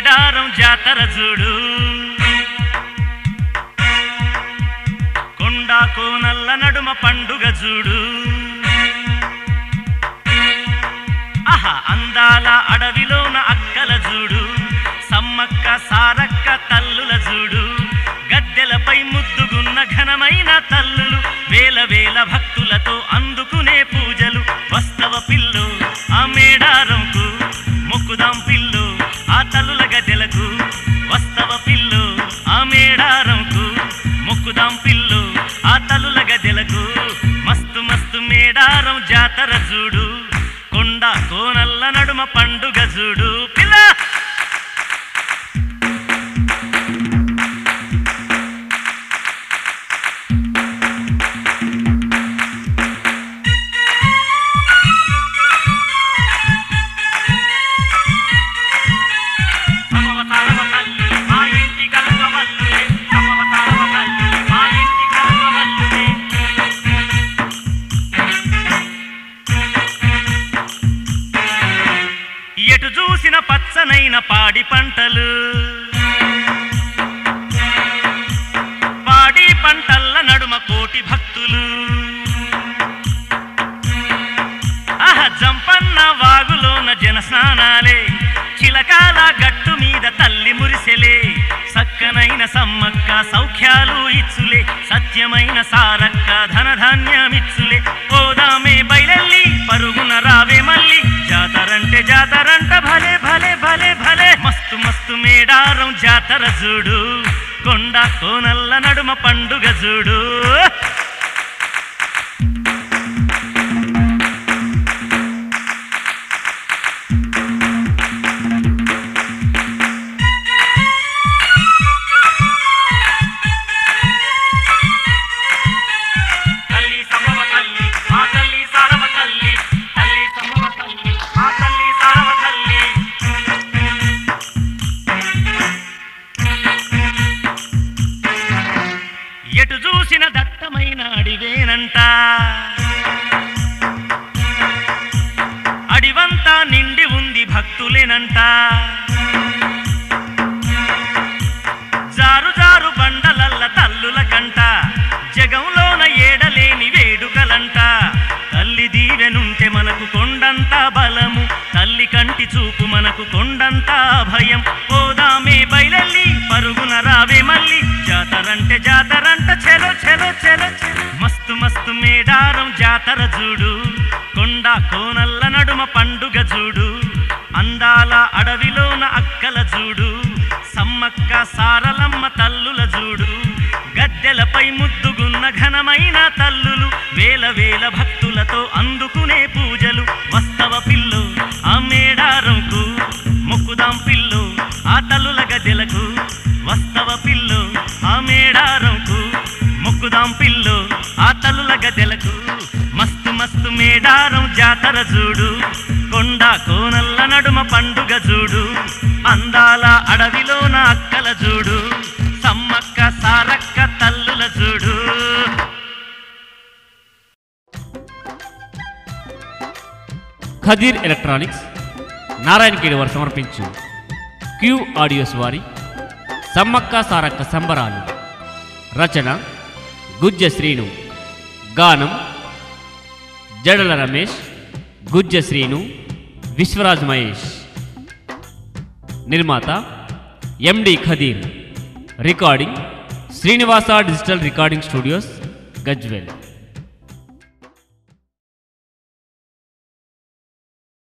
జాతర చూడు. కొండా కోనల్ల నడుమ పండుగ చూడు. ఆహా అందాల అడవిలోన అక్కల చూడు. సమ్మక్క సారక్క తల్లుల చూడు. గద్దెలపై ముద్దుగున్న ఘనమైన తల్లులు. వేల వేల భక్తులతో అందుకునే పూజలు. వస్తవ పిల్లు పండుగ చూడు పిల్ల. ఎటు చూసిన పచ్చనైన పాడి పంటలు? పాడి పంటల్ల నడుమ కోటి భక్తులు. ఆహ జంపన్న వాగులోన జన స్నానాలే చిలకాల గట్టు మీద తల్లి మురిసెలే సక్కనైన సమ్మక్క సౌఖ్యాలు ఇచ్చులే సత్యమైన సారక్క ధనధాన్యమిచ్చులే పోదామే మేడారం జాతర చూడు కొండ కోనల్ల నడుమ పండుగ చూడు. ఉంది జారు జారు బండలల్ల తల్లుల కంట జగంలోన ఏడలేని వేడుకలంట. తల్లి దీవెనుంటే మనకు కొండంత బలము తల్లి కంటి చూపు మనకు కొండంత భయం. పోదామే బయలల్లి పరుగున రావే మళ్ళీ జాతరంటే జాతరంట చెలో చెలో చెలో మస్తు మస్తు మేడారం జాతర చూడు కొండ కోనల్ల నడుమ పండుగ చూడు అడవిలోన అక్కల చూడు సమ్మక్క సారలమ్మ తల్లుల చూడు గద్దెలపై ముద్దుగున్న ఘనమైన తల్లులు వేల వేల భక్తులతో అందుకునే పూజలు. వస్తవ పిల్లు ఆ మేడారంకు మొక్కుదాం పిల్లు ఆ తల్లుల గద్దెలకు వస్తవ పిల్లు ఆ మేడారంకు మొక్కుదాం పిల్లు ఆ తల్లుల గద్దెలకు మస్తు మస్తు మేడారం జాతర చూడు. కొండ కోనల నడుమ పండుగ చూడు. అందాల అడవిలోన అక్కల చూడు. సమ్మక్క సారక్క తల్లుల చూడు. ఖదీర్ ఎలక్ట్రానిక్స్ నారాయణగిరి వారు సమర్పించు. క్యూ ఆడియోస్ వారి సమ్మక్క సారక్క సంబరాలు. రచన గుజ్జ శ్రీను. గానం జడల రమేష్ గుజ్జ శ్రీను. విశ్వరాజ్ మహేష్. నిర్మాత MD Khadeer recording Srinivasa digital recording studios Gajwel.